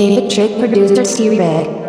David Trick producer C Red.